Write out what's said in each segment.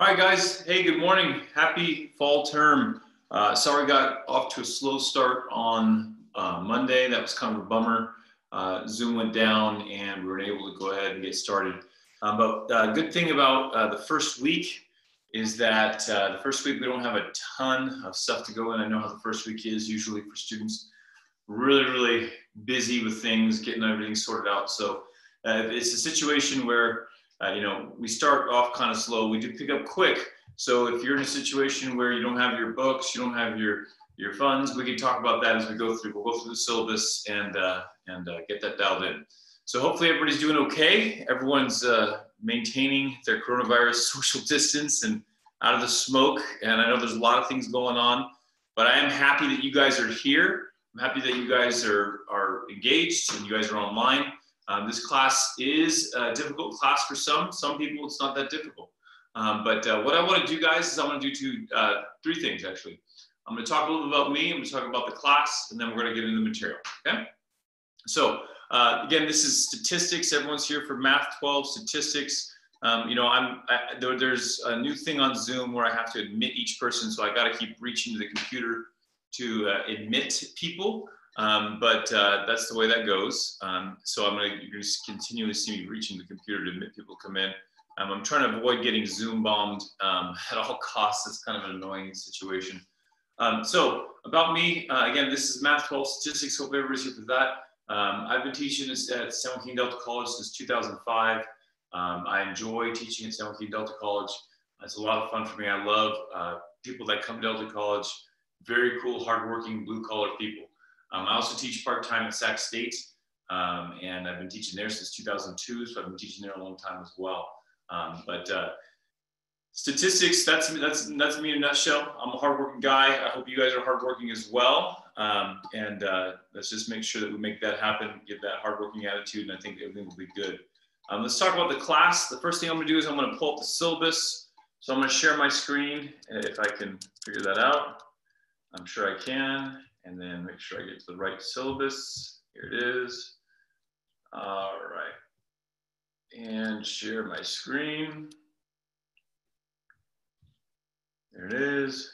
All right, guys. Hey, good morning. Happy fall term. Uh, sorry, got off to a slow start on uh, Monday. That was kind of a bummer. Uh, Zoom went down and we were able to go ahead and get started. Um, but uh, good thing about uh, the first week is that uh, the first week we don't have a ton of stuff to go in. I know how the first week is usually for students. Really, really busy with things, getting everything sorted out. So it's a situation where uh, you know, we start off kind of slow. We do pick up quick. So if you're in a situation where you don't have your books, you don't have your your funds, we can talk about that as we go through. We'll go through the syllabus and uh, and uh, get that dialed in. So hopefully everybody's doing okay. Everyone's uh, maintaining their coronavirus social distance and out of the smoke. And I know there's a lot of things going on, but I am happy that you guys are here. I'm happy that you guys are are engaged and you guys are online. Um, this class is a difficult class for some. Some people, it's not that difficult. Um, but uh, what I want to do, guys, is I want to do two, uh, three things, actually. I'm going to talk a little bit about me. I'm going to talk about the class, and then we're going to get into the material, okay? So, uh, again, this is statistics. Everyone's here for Math 12 statistics. Um, you know, I'm I, there, there's a new thing on Zoom where I have to admit each person, so I got to keep reaching to the computer to uh, admit people. Um, but uh, that's the way that goes. Um, so I'm you're gonna continually see me reaching the computer to admit people come in. Um, I'm trying to avoid getting Zoom bombed um, at all costs. It's kind of an annoying situation. Um, so about me, uh, again, this is Math 12 Statistics. Hope everybody's here for that. Um, I've been teaching at San Joaquin Delta College since 2005. I enjoy teaching at San Joaquin Delta College. It's a lot of fun for me. I love uh, people that come to Delta College, very cool, hardworking, blue collar people. Um, I also teach part-time at Sac State, um, and I've been teaching there since 2002, so I've been teaching there a long time as well. Um, but uh, statistics, that's, that's, that's me in a nutshell. I'm a hardworking guy. I hope you guys are hardworking as well. Um, and uh, let's just make sure that we make that happen, get that hardworking attitude, and I think everything will be good. Um, let's talk about the class. The first thing I'm gonna do is I'm gonna pull up the syllabus. So I'm gonna share my screen, if I can figure that out. I'm sure I can and then make sure I get to the right syllabus. Here it is. All right. And share my screen. There it is.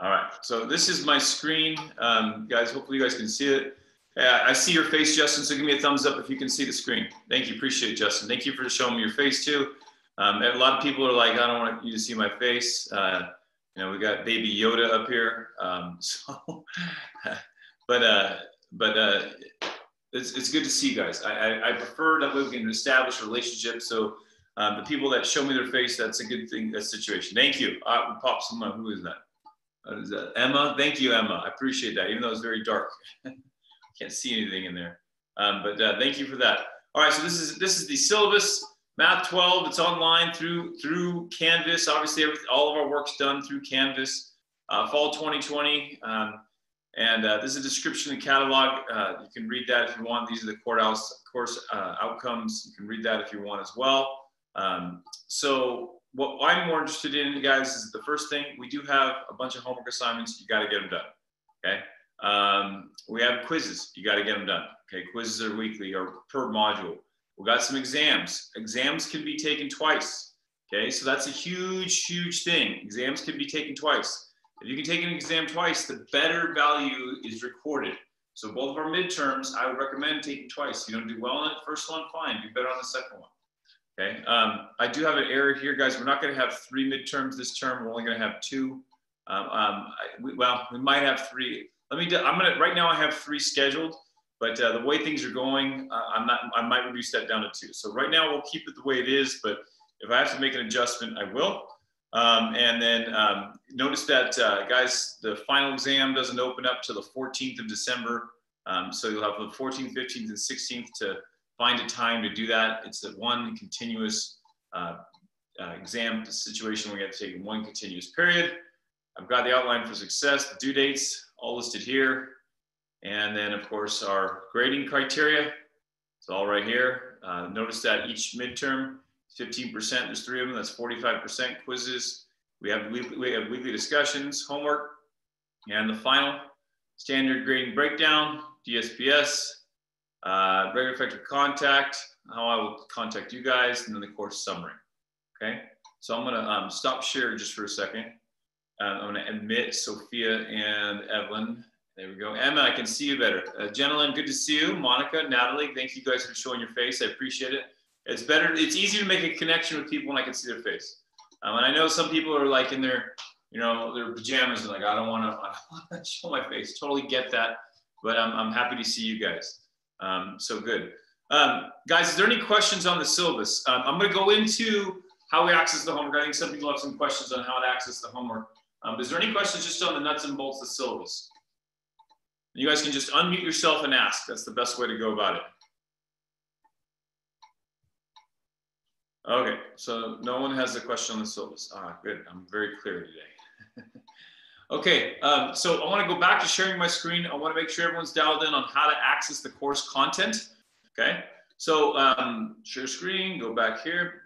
All right, so this is my screen. Um, guys, hopefully you guys can see it. Uh, I see your face, Justin, so give me a thumbs up if you can see the screen. Thank you, appreciate it, Justin. Thank you for showing me your face too. Um, a lot of people are like, I don't want you to see my face. Uh, you know, we got baby Yoda up here. Um, so, but, uh, but, uh, it's, it's good to see you guys. I, I, I prefer that we can establish a relationship. So, um, the people that show me their face, that's a good thing, that situation. Thank you. I will pop someone. Who is that? What is that? Emma. Thank you, Emma. I appreciate that, even though it's very dark. Can't see anything in there. Um, but uh, thank you for that. All right, so this is this is the syllabus. Math 12, it's online through through Canvas. Obviously, every, all of our work's done through Canvas. Uh, fall 2020, um, and uh, this is a description and catalog. Uh, you can read that if you want. These are the course, course uh, outcomes. You can read that if you want as well. Um, so what I'm more interested in, guys, is the first thing. We do have a bunch of homework assignments. You got to get them done. Okay. Um, we have quizzes. You got to get them done. Okay. Quizzes are weekly or per module. We got some exams. Exams can be taken twice. Okay, so that's a huge, huge thing. Exams can be taken twice. If you can take an exam twice, the better value is recorded. So both of our midterms, I would recommend taking twice. You don't do well on the first one, fine. Do better on the second one. Okay. Um, I do have an error here, guys. We're not going to have three midterms this term. We're only going to have two. Um, um, I, we, well, we might have three. Let me. Do, I'm gonna. Right now, I have three scheduled. But uh, the way things are going, uh, I'm not, I might reduce that down to two. So right now we'll keep it the way it is, but if I have to make an adjustment, I will. Um, and then um, notice that, uh, guys, the final exam doesn't open up till the 14th of December. Um, so you'll have the 14th, 15th, and 16th to find a time to do that. It's a one continuous uh, uh, exam situation where you have to take one continuous period. I've got the outline for success, the due dates all listed here. And then of course our grading criteria, it's all right here. Uh, notice that each midterm, 15%, there's three of them, that's 45% quizzes. We have, weekly, we have weekly discussions, homework, and the final standard grading breakdown, DSPS, uh, regular effective contact, how I will contact you guys, and then the course summary, okay? So I'm gonna um, stop share just for a second. Uh, I'm gonna admit Sophia and Evelyn. There we go. Emma, I can see you better. Uh, gentlemen, good to see you. Monica, Natalie, thank you guys for showing your face. I appreciate it. It's better, it's easier to make a connection with people when I can see their face. Um, and I know some people are like in their, you know, their pajamas and like, I don't don't wanna show my face. Totally get that. But I'm, I'm happy to see you guys. Um, so good. Um, guys, is there any questions on the syllabus? Um, I'm gonna go into how we access the homework. I think some people have some questions on how to access the homework. Um, is there any questions just on the nuts and bolts of the syllabus? You guys can just unmute yourself and ask. That's the best way to go about it. Okay, so no one has a question on the syllabus. Ah, good. I'm very clear today. okay, um, so I want to go back to sharing my screen. I want to make sure everyone's dialed in on how to access the course content. Okay, so um, share screen, go back here.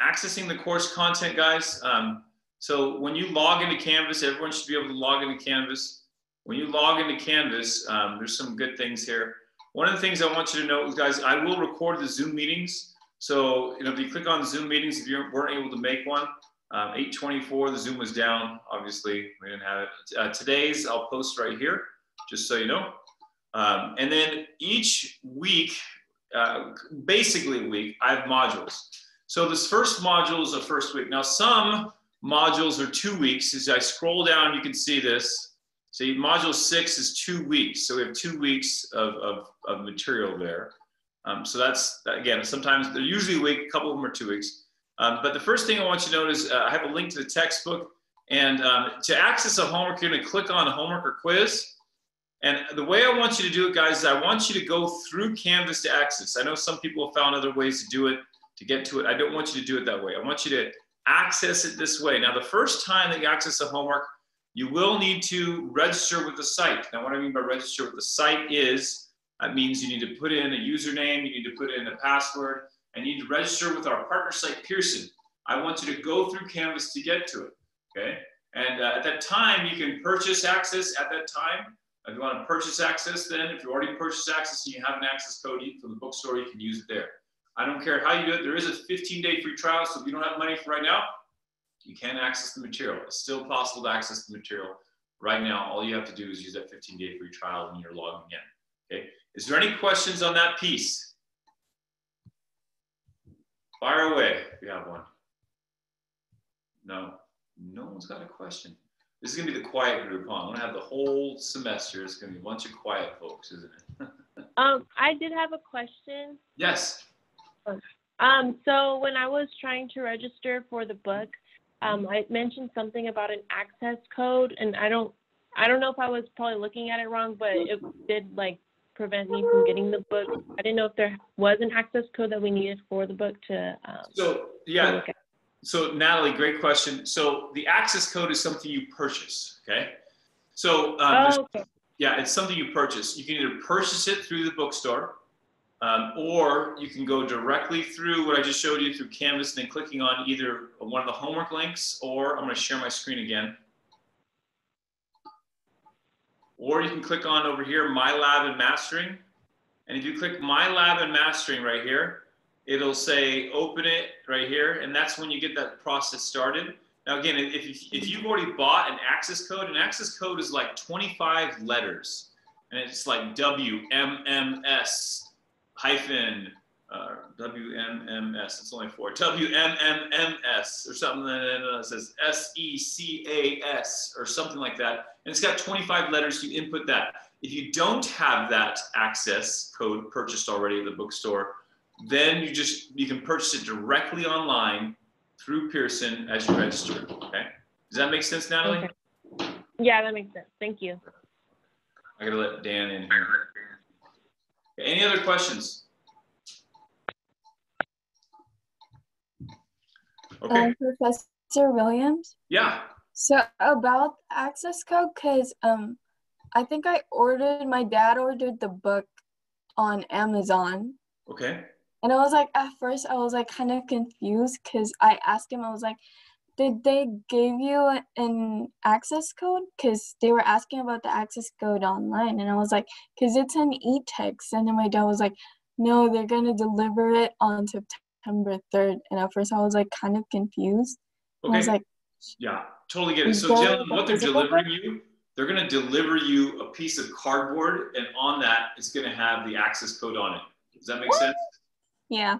Accessing the course content, guys. Um, so when you log into Canvas, everyone should be able to log into Canvas. When you log into Canvas, um, there's some good things here. One of the things I want you to know, guys, I will record the Zoom meetings. So, you know, if you click on Zoom meetings, if you weren't able to make one, um, 824, the Zoom was down. Obviously, we didn't have it. Uh, today's I'll post right here, just so you know. Um, and then each week, uh, basically a week, I have modules. So this first module is a first week. Now, some modules are two weeks. As I scroll down, you can see this. See, module six is two weeks. So we have two weeks of, of, of material there. Um, so that's, again, sometimes they're usually a week, a couple of them are two weeks. Um, but the first thing I want you to notice, uh, I have a link to the textbook. And um, to access a homework, you're gonna click on homework or quiz. And the way I want you to do it, guys, is I want you to go through Canvas to access. I know some people have found other ways to do it, to get to it. I don't want you to do it that way. I want you to access it this way. Now, the first time that you access a homework, you will need to register with the site. Now, what I mean by register with the site is that means you need to put in a username, you need to put in a password, and you need to register with our partner site, Pearson. I want you to go through Canvas to get to it, okay? And uh, at that time, you can purchase access at that time. If you want to purchase access, then if you already purchased access and you have an access code from the bookstore, you can use it there. I don't care how you do it. There is a 15-day free trial, so if you don't have money for right now, you can access the material. It's still possible to access the material right now. All you have to do is use that 15-day free trial when you're logging in. Okay. Is there any questions on that piece? Fire away if you have one. No, no one's got a question. This is gonna be the quiet group, huh? I'm gonna have the whole semester. It's gonna be a bunch of quiet folks, isn't it? um, I did have a question. Yes. Um, so when I was trying to register for the book, um, I mentioned something about an access code, and I don't, I don't know if I was probably looking at it wrong, but it did like prevent me from getting the book. I didn't know if there was an access code that we needed for the book to. Um, so yeah. So Natalie, great question. So the access code is something you purchase. Okay. So um, oh, okay. yeah, it's something you purchase. You can either purchase it through the bookstore, um, or you can go directly through what I just showed you through Canvas and then clicking on either one of the homework links, or I'm going to share my screen again. Or you can click on over here, My Lab and Mastering. And if you click My Lab and Mastering right here, it'll say open it right here. And that's when you get that process started. Now, again, if, if you've already bought an access code, an access code is like 25 letters. And it's like WMMS hyphen uh, WMMS, it's only four, WMMMS or something that says S-E-C-A-S or something like that. And it's got 25 letters, you input that. If you don't have that access code purchased already at the bookstore, then you just, you can purchase it directly online through Pearson as you register, okay? Does that make sense, Natalie? Okay. Yeah, that makes sense. Thank you. I gotta let Dan in here. Any other questions? Okay. Um, Professor Williams. Yeah. So about access code, cause um, I think I ordered. My dad ordered the book on Amazon. Okay. And I was like, at first, I was like kind of confused because I asked him, I was like, did they give you an access code? Because they were asking about the access code online. And I was like, because it's an e text. And then my dad was like, no, they're going to deliver it on September 3rd. And at first I was like kind of confused. I was like, yeah, totally get it. So gentlemen, what they're delivering you, they're gonna deliver you a piece of cardboard and on that, it's gonna have the access code on it. Does that make sense? yeah.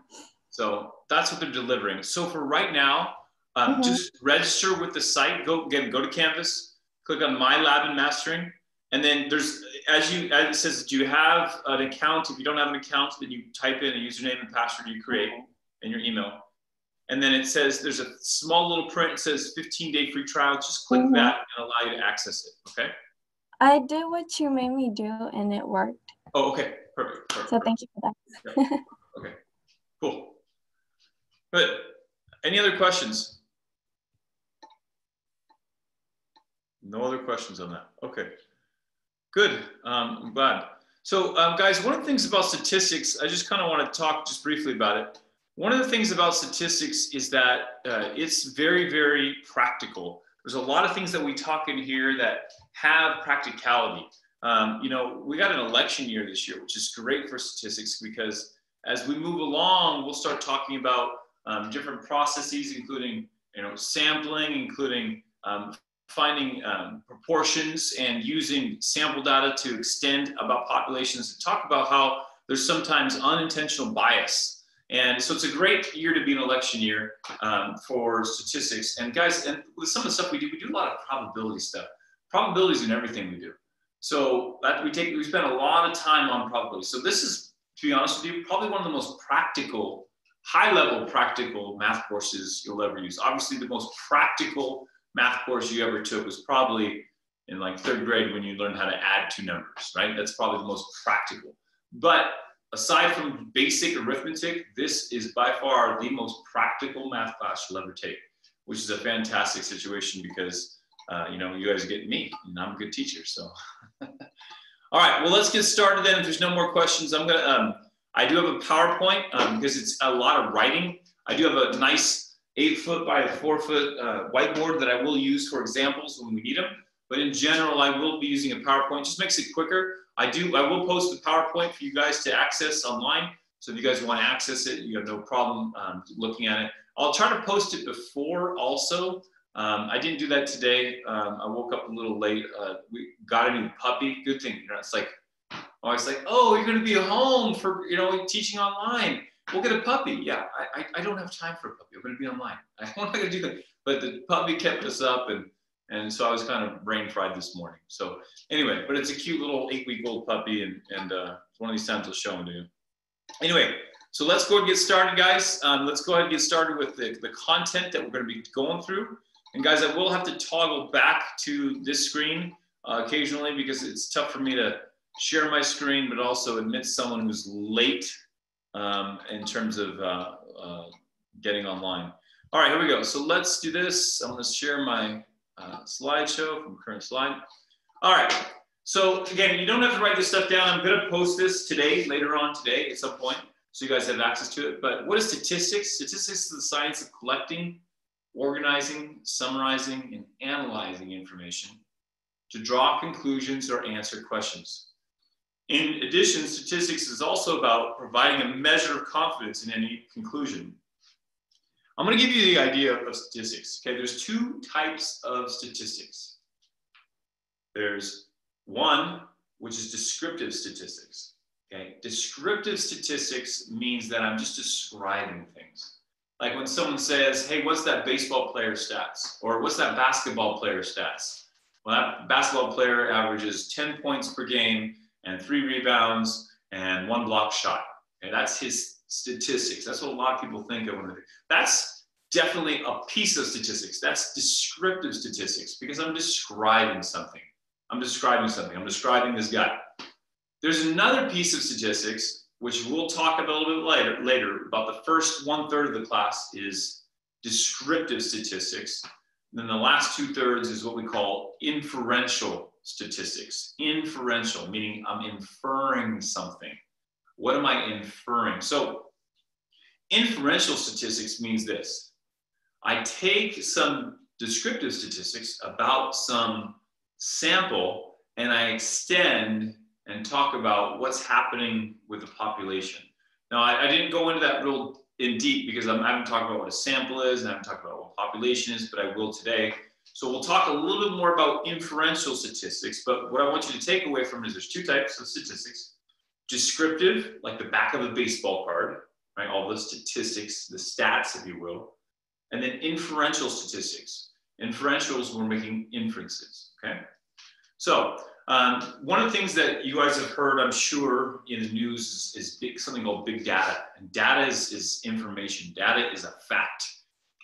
So that's what they're delivering. So for right now, um, Mhm. just register with the site. Go again, go to Canvas, click on My Lab and Mastering, and then there's as you as it says, do you have an account? If you don't have an account, then you type in a username and password you create and your email. And then it says there's a small little print. It says 15 day free trial. Just click Mhm. that and allow you to access it. Okay. I did what you made me do and it worked. Oh, okay. Perfect. perfect, So perfect. thank you for that. Okay, cool. Good. Any other questions? No other questions on that. Okay. Good. Um, I'm glad. So, um, guys, one of the things about statistics, I just kind of want to talk just briefly about it. One of the things about statistics is that uh, it's very, very practical. There's a lot of things that we talk in here that have practicality. Um, you know, we got an election year this year, which is great for statistics because as we move along, we'll start talking about um, different processes, including you know sampling, including um, finding um, proportions and using sample data to extend about populations to talk about how there's sometimes unintentional bias. And so it's a great year to be an election year um, for statistics. And guys, and with some of the stuff we do, we do a lot of probability stuff. Probabilities in everything we do. So that we take, we spend a lot of time on probability. So this is, to be honest with you, probably one of the most practical, high level practical math courses you'll ever use. Obviously the most practical math course you ever took was probably in like third grade when you learned how to add two numbers, right? That's probably the most practical. But aside from basic arithmetic, this is by far the most practical math class you'll ever take, which is a fantastic situation because uh, you know you guys get me, and I'm a good teacher. So, all right, well let's get started then. If there's no more questions, I'm gonna. Um, I do have a PowerPoint um, because it's a lot of writing. I do have a nice eight foot by four foot uh, whiteboard that I will use for examples when we need them. But in general, I will be using a PowerPoint. Just makes it quicker. I do. I will post the PowerPoint for you guys to access online. So if you guys want to access it, you have no problem um, looking at it. I'll try to post it before also. Um, I didn't do that today. Um, I woke up a little late. Uh, we got a new puppy. Good thing. You know, it's like, oh, it's like, oh, you're going to be home for you know teaching online. We'll get a puppy. Yeah, I, I, don't have time for a puppy. I'm going to be online. I'm not going to do that. But the puppy kept us up, and and so I was kind of brain fried this morning. So anyway, but it's a cute little eight week old puppy, and and uh, one of these times I'll show him to you. Anyway, so let's go and get started, guys. Um, let's go ahead and get started with the, the content that we're going to be going through. And guys, I will have to toggle back to this screen uh, occasionally because it's tough for me to share my screen, but also admit someone who's late um, in terms of uh, uh, getting online. All right, here we go. So let's do this. I'm to share my uh, slideshow from current slide. All right. So again, you don't have to write this stuff down. I'm going to post this today, later on today at some point, so you guys have access to it. But what is statistics? Statistics is the science of collecting, organizing, summarizing, and analyzing information to draw conclusions or answer questions. In addition, statistics is also about providing a measure of confidence in any conclusion. I'm going to give you the idea of statistics. Okay, there's two types of statistics. There's one, which is descriptive statistics. Okay, descriptive statistics means that I'm just describing things. Like when someone says, "Hey, what's that baseball player stats?" or "What's that basketball player stats?" Well, that basketball player averages 10 points per game and three rebounds and one block shot. Okay, that's his statistics. That's what a lot of people think of when they. That's definitely a piece of statistics. That's descriptive statistics because I'm describing something. I'm describing something. I'm describing this guy. There's another piece of statistics, which we'll talk about a little bit later, later about the first one third of the class is descriptive statistics. And then the last two thirds is what we call inferential statistics. Inferential, meaning I'm inferring something. What am I inferring? So inferential statistics means this. I take some descriptive statistics about some sample and I extend and talk about what's happening with the population. Now, I, I, didn't go into that real in deep because I'm, I haven't talked about what a sample is and I haven't talked about what population is, but I will today. So we'll talk a little bit more about inferential statistics, but what I want you to take away from it is there's two types of statistics. Descriptive, like the back of a baseball card, right? All the statistics, the stats, if you will. And then inferential statistics. Inferentials, we're making inferences, okay? So um, one of the things that you guys have heard, I'm sure, in the news is, is big, something called big data. And data is, is information. Data is a fact.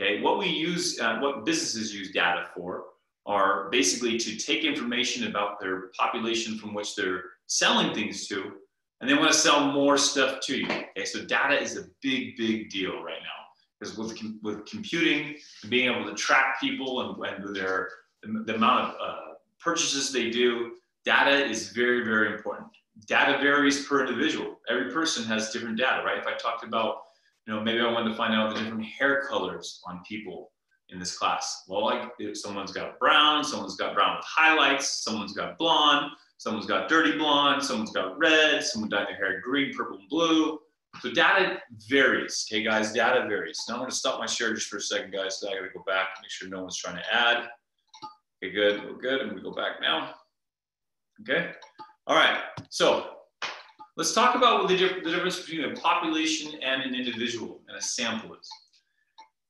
Okay, what we use, uh, what businesses use data for are basically to take information about their population from which they're selling things to, and they want to sell more stuff to you. Okay, so data is a big, big deal right now because with, with computing and being able to track people and, and their the amount of uh, purchases they do, data is very, very important. Data varies per individual. Every person has different data, right? If I talked about you know, maybe I wanted to find out the different hair colors on people in this class. Well, like someone's got brown, someone's got brown with highlights, someone's got blonde, someone's got dirty blonde, someone's got red, someone dyed their hair green, purple, and blue. So data varies, okay, guys, data varies. Now I'm gonna stop my share just for a second, guys, so I gotta go back, make sure no one's trying to add. Okay, good, we're good, and we go back now. Okay, all right, so Let's talk about the, the difference between a population and an individual and a sample is.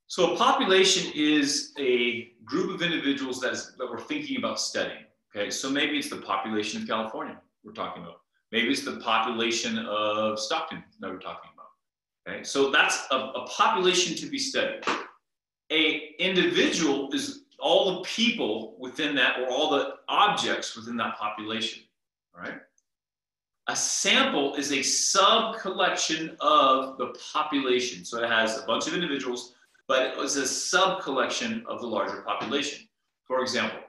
So a population is a group of individuals that, is, that we're thinking about studying. Okay, so maybe it's the population of California we're talking about. Maybe it's the population of Stockton that we're talking about. Okay, so that's a, a population to be studied. A individual is all the people within that or all the objects within that population. Right. A sample is a sub collection of the population. So it has a bunch of individuals, but it was a sub collection of the larger population. For example,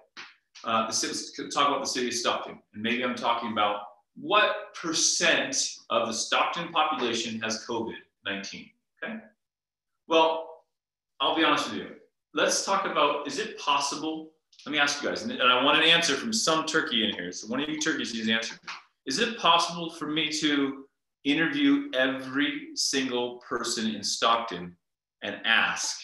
uh, the, talk about the city of Stockton, and maybe I'm talking about what percent of the Stockton population has COVID 19? Okay. Well, I'll be honest with you. Let's talk about is it possible? Let me ask you guys, and I want an answer from some turkey in here. So one of you turkeys needs an answer. Is it possible for me to interview every single person in Stockton and ask,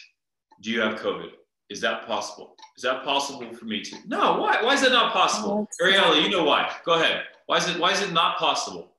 do you have COVID? Is that possible? Is that possible for me to? No, why? Why is that not possible? Oh, Ariella, you know why. Go ahead. Why is it why is it not possible?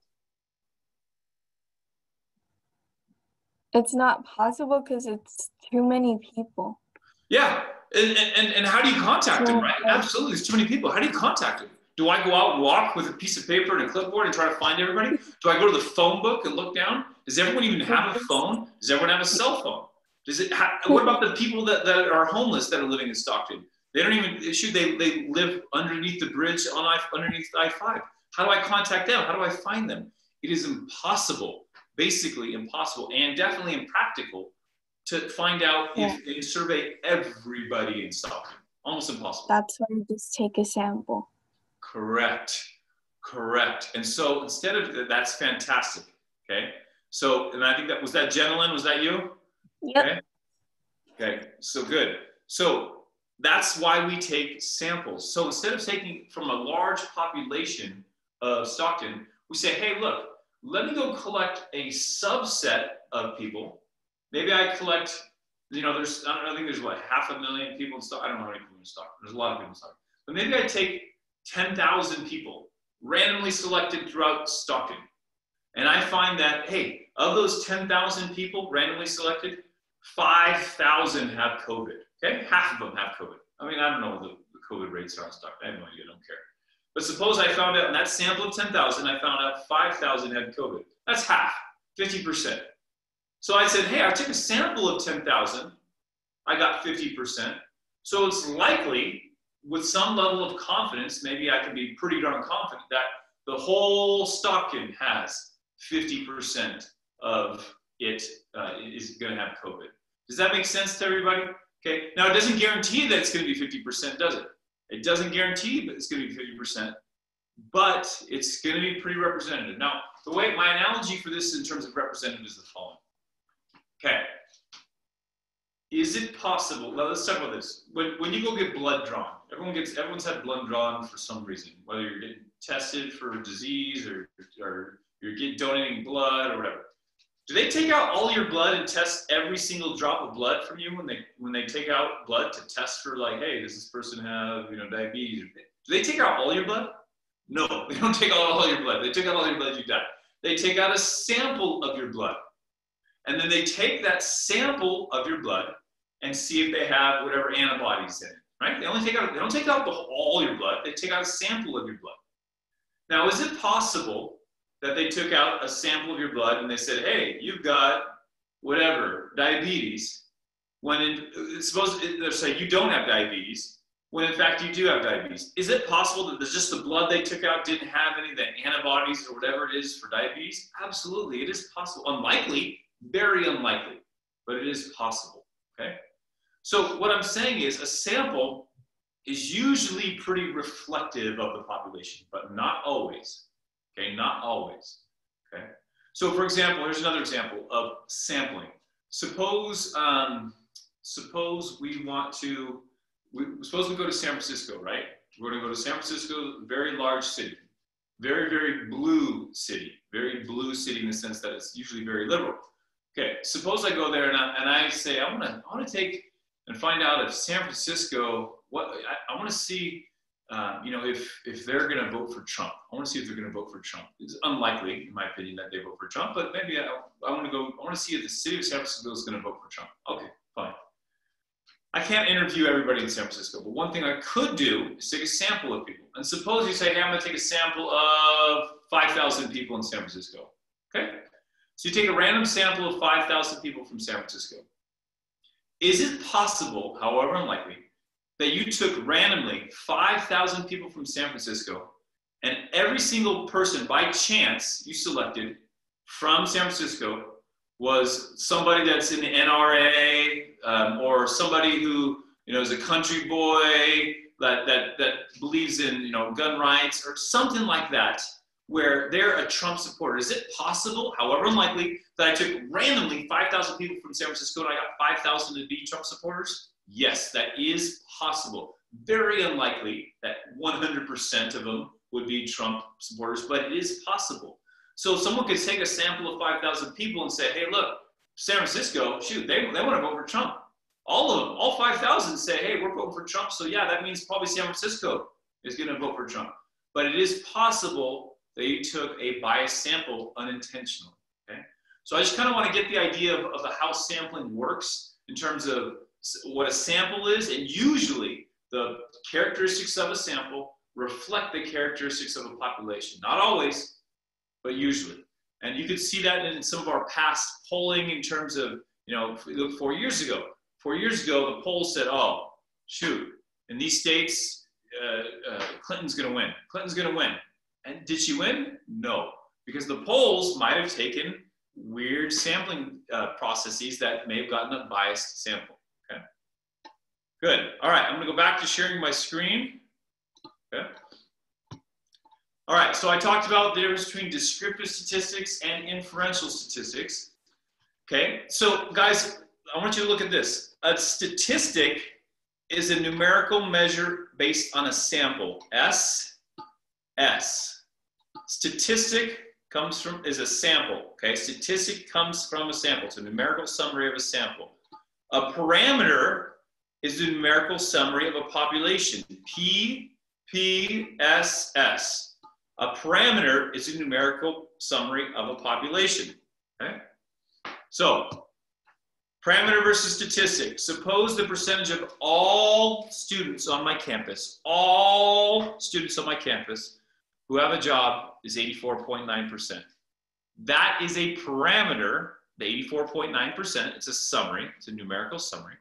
It's not possible because it's too many people. Yeah. And, and, and how do you contact them, right? Absolutely. There's too many people. How do you contact them? Do I go out and walk with a piece of paper and a clipboard and try to find everybody? Do I go to the phone book and look down? Does everyone even have a phone? Does everyone have a cell phone? Does it? Ha- what about the people that, that are homeless that are living in Stockton? They don't even should they they live underneath the bridge on I underneath I five. How do I contact them? How do I find them? It is impossible, basically impossible, and definitely impractical to find out yeah. if they survey everybody in Stockton. Almost impossible. That's why you just take a sample. Correct. Correct. And so instead of that's fantastic. Okay. So, and I think that was that Jenilyn, was that you? Yep. Okay. Okay. So good. So that's why we take samples. So instead of taking from a large population of Stockton, we say, hey, look, let me go collect a subset of people. Maybe I collect, you know, there's, I, don't, know, I think there's what, half a million people in Stockton. I don't know how many people in Stockton. There's a lot of people in Stockton. But maybe I take 10,000 people randomly selected throughout Stockton. And I find that, hey, of those 10,000 people randomly selected, 5,000 have COVID. Okay, half of them have COVID. I mean, I don't know what the, COVID rates are in Stockton. I have no idea, I don't care. But suppose I found out in that sample of 10,000, I found out 5,000 had COVID. That's half, 50%. So I said, hey, I took a sample of 10,000, I got 50%. So it's likely with some level of confidence, maybe I can be pretty darn confident that the whole Stockton has 50% of it uh, is going to have COVID. Does that make sense to everybody? Okay. Now, it doesn't guarantee that it's going to be 50%, does it? It doesn't guarantee that it's going to be 50%, but it's going to be pretty representative. Now, the way my analogy for this in terms of representative is the following. Okay. Is it possible? Now let's talk about this. When, when you go get blood drawn, everyone gets everyone's had blood drawn for some reason, whether you're getting tested for a disease or, or you're getting donating blood or whatever. Do they take out all your blood and test every single drop of blood from you when they when they take out blood to test for like, hey, does this person have you know diabetes? Do they take out all your blood? No, they don't take out all your blood. They take out all your blood, you die. They take out a sample of your blood. And then they take that sample of your blood and see if they have whatever antibodies in it, right? They only take out, they don't take out the, all your blood, they take out a sample of your blood. Now, is it possible that they took out a sample of your blood and they said, hey, you've got whatever, diabetes, when in, it's supposed to say you don't have diabetes, when in fact you do have diabetes. Is it possible that just the blood they took out didn't have any of the antibodies or whatever it is for diabetes? Absolutely, it is possible. Unlikely, very unlikely, but it is possible, okay? So what I'm saying is a sample is usually pretty reflective of the population, but not always, okay? Not always, okay? So for example, here's another example of sampling. Suppose, um, suppose we want to, we, suppose we go to San Francisco, right? We're gonna go to San Francisco, very large city, very, very blue city, very blue city in the sense that it's usually very liberal. Okay, suppose I go there and I, and I say, I wanna, I wanna take and find out if San Francisco, what, I, I wanna see, uh, you know, if, if they're gonna vote for Trump. I wanna see if they're gonna vote for Trump. It's unlikely, in my opinion, that they vote for Trump, but maybe I, I wanna go, I wanna see if the city of San Francisco is gonna vote for Trump. Okay, fine. I can't interview everybody in San Francisco, but one thing I could do is take a sample of people. And suppose you say, hey, I'm gonna take a sample of 5,000 people in San Francisco. Okay? So you take a random sample of 5,000 people from San Francisco. Is it possible, however unlikely, that you took randomly 5,000 people from San Francisco and every single person by chance you selected from San Francisco was somebody that's in the NRA um, or somebody who you know is a country boy that, that, that believes in you know gun rights or something like that where they're a Trump supporter. Is it possible, however unlikely, that I took randomly 5,000 people from San Francisco and I got 5,000 to be Trump supporters? Yes, that is possible. Very unlikely that 100% of them would be Trump supporters, but it is possible. So someone could take a sample of 5,000 people and say, hey, look, San Francisco, shoot, they, they want to vote for Trump. All of them, all 5,000 say, hey, we're voting for Trump. So yeah, that means probably San Francisco is going to vote for Trump. But it is possible you took a biased sample unintentionally. Okay? So I just kind of want to get the idea of, of the how sampling works in terms of what a sample is, and usually the characteristics of a sample reflect the characteristics of a population. Not always, but usually. And you could see that in some of our past polling in terms of, you know, look four years ago. Four years ago, the poll said, oh, shoot, in these states, uh, uh, Clinton's going to win. Clinton's going to win. And did she win? No, because the polls might have taken weird sampling uh, processes that may have gotten a biased sample. Okay. Good. All right, I'm going to go back to sharing my screen. Okay. All right, so I talked about the difference between descriptive statistics and inferential statistics. Okay, so guys, I want you to look at this. A statistic is a numerical measure based on a sample. S, S. Statistic comes from, is a sample, okay? Statistic comes from a sample. It's a numerical summary of a sample. A parameter is the numerical summary of a population. P, P, S, S. A parameter is a numerical summary of a population, okay? So, parameter versus statistic. Suppose the percentage of all students on my campus, all students on my campus who have a job is 84.9%. That is a parameter, the 84.9%, it's a summary, it's a numerical summary.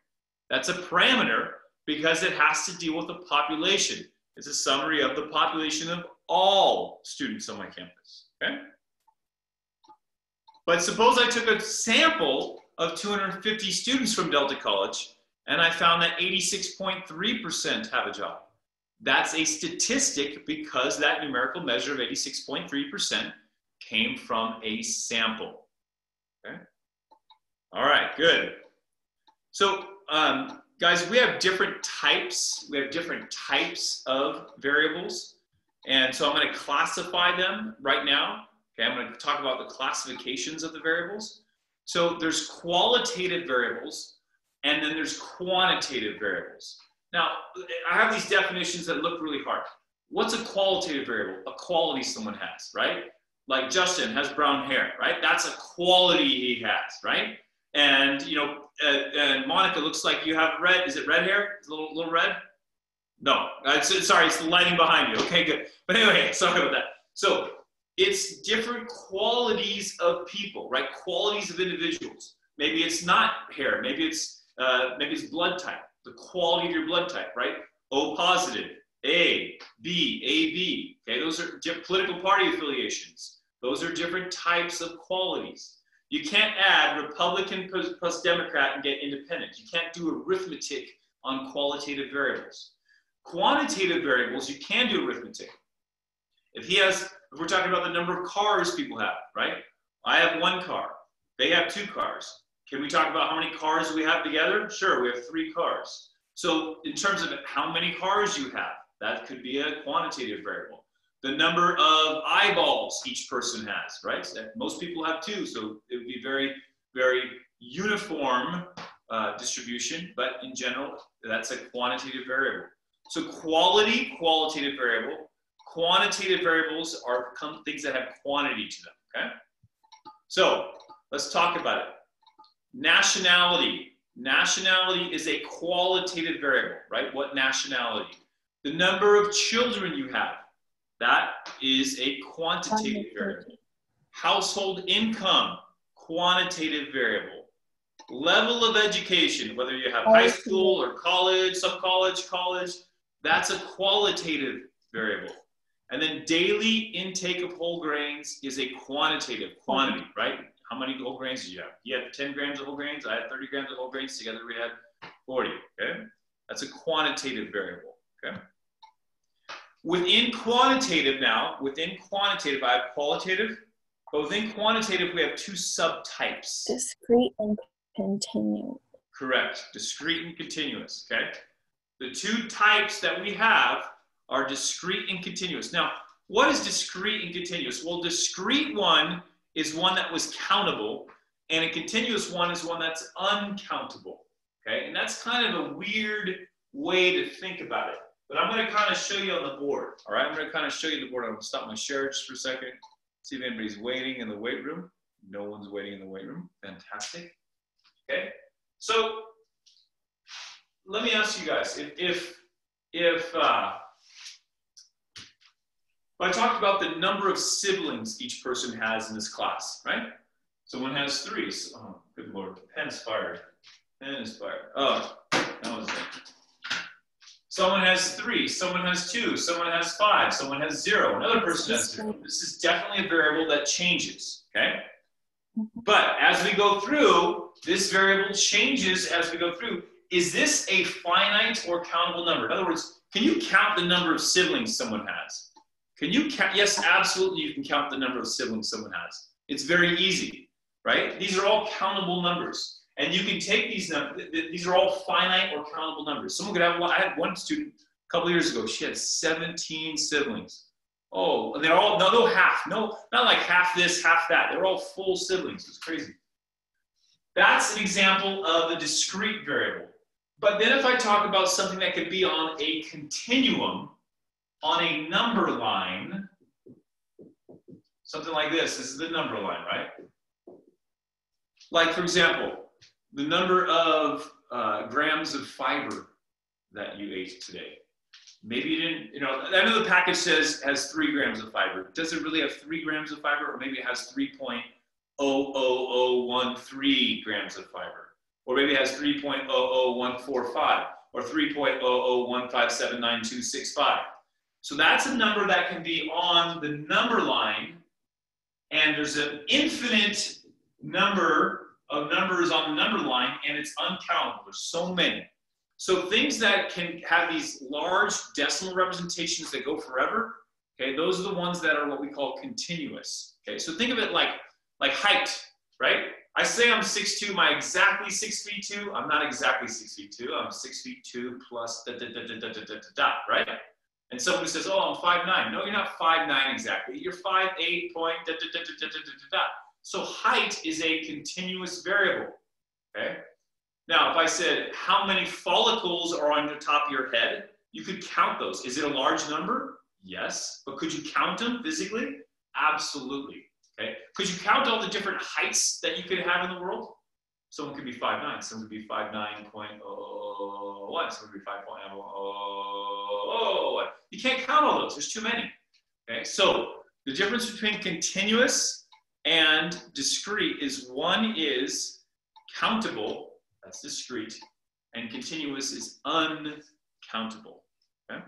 That's a parameter because it has to deal with the population. It's a summary of the population of all students on my campus, okay? But suppose I took a sample of 250 students from Delta College and I found that 86.3% have a job. That's a statistic because that numerical measure of 86.3% came from a sample. Okay? All right, good. So, um, guys, we have different types. We have different types of variables. And so I'm going to classify them right now. Okay, I'm going to talk about the classifications of the variables. So there's qualitative variables and then there's quantitative variables. Now, I have these definitions that look really hard. What's a qualitative variable? A quality someone has, right? Like Justin has brown hair, right? That's a quality he has, right? And you know, uh, and Monica looks like you have red. Is it red hair? a little, little red. No, it's, sorry, it's the lighting behind you. Okay, good. But anyway, sorry about that. So it's different qualities of people, right? Qualities of individuals. Maybe it's not hair. Maybe it's uh, maybe it's blood type. The quality of your blood type, right? O positive, A, B, AB. Okay, those are political party affiliations. Those are different types of qualities. You can't add Republican plus Democrat and get independent. You can't do arithmetic on qualitative variables. Quantitative variables, you can do arithmetic. If he has, if we're talking about the number of cars people have, right? I have one car. They have two cars. Can we talk about how many cars we have together? Sure, we have three cars. So in terms of how many cars you have, that could be a quantitative variable. The number of eyeballs each person has, right? Most people have two, so it would be very, very uniform uh, distribution, but in general, that's a quantitative variable. So quality, qualitative variable. Quantitative variables are things that have quantity to them, okay? So let's talk about it. Nationality. Nationality is a qualitative variable, right? What nationality? The number of children you have. That is a quantitative variable. Household income, quantitative variable. Level of education, whether you have high school or college, some college, college, that's a qualitative variable. And then daily intake of whole grains is a quantitative quantity, right? How many whole grains did you have? You had 10 grams of whole grains. I had 30 grams of whole grains. Together we had 40, okay? That's a quantitative variable, okay? Within quantitative now, within quantitative, I have qualitative, but within quantitative, we have two subtypes. Discrete and continuous. Correct, discrete and continuous, okay? The two types that we have are discrete and continuous. Now, what is discrete and continuous? Well, discrete one is one that was countable, and a continuous one is one that's uncountable. Okay, and that's kind of a weird way to think about it. But I'm going to kind of show you on the board. All right, I'm going to kind of show you the board. I'm going to stop my share just for a second, see if anybody's waiting in the weight room. No one's waiting in the weight room. Fantastic. Okay, so let me ask you guys if if if uh, I talked about the number of siblings each person has in this class, right? Someone has three. So, oh, good lord, pen is fired. Pen is fired. Oh, that was it. Someone has three, someone has two, someone has five, someone has zero, another person has zero. This is definitely a variable that changes, okay? Mm-hmm. But as we go through, this variable changes as we go through is this a finite or countable number? In other words, can you count the number of siblings someone has? Can you count? Yes, absolutely, you can count the number of siblings someone has. It's very easy, right? These are all countable numbers. And you can take these numbers, these are all finite or countable numbers. Someone could have, I had one student a couple years ago, she had 17 siblings. Oh, and they're all, no, no half, no, not like half this, half that. They're all full siblings. It's crazy. That's an example of a discrete variable. But then if I talk about something that could be on a continuum, on a number line, something like this, this is the number line, right? Like for example, the number of uh, grams of fiber that you ate today. Maybe you didn't, you know, I know the package says has three grams of fiber. Does it really have three grams of fiber? Or maybe it has 3.00013 grams of fiber or maybe it has 3.00145 or 3.001579265. So that's a number that can be on the number line, and there's an infinite number of numbers on the number line, and it's uncountable. There's so many. So things that can have these large decimal representations that go forever, okay, those are the ones that are what we call continuous. Okay, so think of it like, like height, right? I say I'm 6'2, am I exactly 6 feet 2? I'm not exactly 6 feet 2, I'm 6 feet 2 plus da da da da da da da, da right? And someone says, oh, I'm five nine. No, you're not five nine exactly. You're five eight point da, da, da, da, da, da, da, da. So height is a continuous variable, okay? Now, if I said, how many follicles are on the top of your head? You could count those. Is it a large number? Yes. But could you count them physically? Absolutely, okay? Could you count all the different heights that you could have in the world? Someone could be 5'9", someone could be 5'9.01, someone could be 5.01. You can't count all those, there's too many. Okay, so the difference between continuous and discrete is one is countable, that's discrete, and continuous is uncountable. Okay?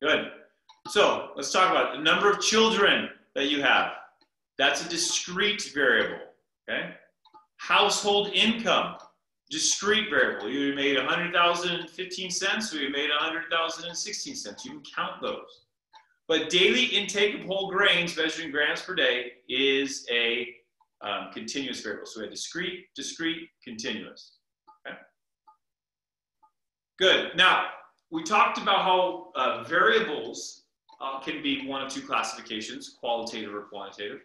Good. So let's talk about the number of children that you have. That's a discrete variable. Okay? Household income, discrete variable. You made 100,015 cents, or you made 100,016 cents. You can count those. But daily intake of whole grains, measuring grams per day, is a um, continuous variable. So we have discrete, discrete, continuous. Okay? Good. Now, we talked about how uh, variables uh, can be one of two classifications, qualitative or quantitative.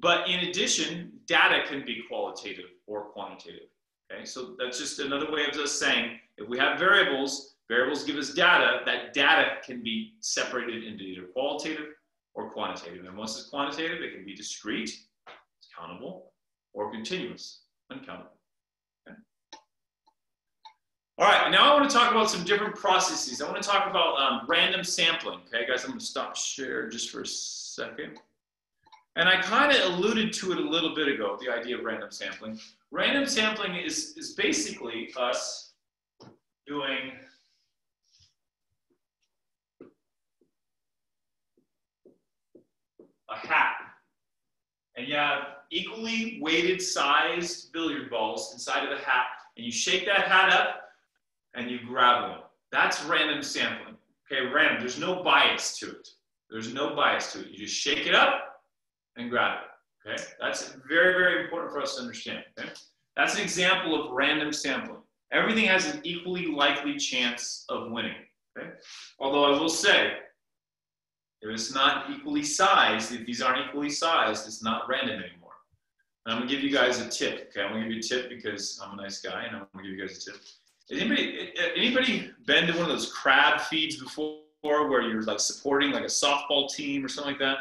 But in addition, data can be qualitative or quantitative. Okay, so that's just another way of us saying if we have variables, variables give us data, that data can be separated into either qualitative or quantitative. And once it's quantitative, it can be discrete, it's countable, or continuous, uncountable. Okay. All right, now I want to talk about some different processes. I want to talk about um, random sampling. Okay, guys, I'm going to stop share just for a second. And I kind of alluded to it a little bit ago, the idea of random sampling. Random sampling is, is basically us doing a hat. And you have equally weighted sized billiard balls inside of the hat. And you shake that hat up and you grab one. That's random sampling. Okay, random. There's no bias to it. There's no bias to it. You just shake it up and grab it. Okay, that's very, very important for us to understand. Okay, that's an example of random sampling. Everything has an equally likely chance of winning. Okay, although I will say, if it's not equally sized, if these aren't equally sized, it's not random anymore. And I'm gonna give you guys a tip. Okay, I'm gonna give you a tip because I'm a nice guy, and I'm gonna give you guys a tip. Anybody, anybody been to one of those crab feeds before, where you're like supporting like a softball team or something like that?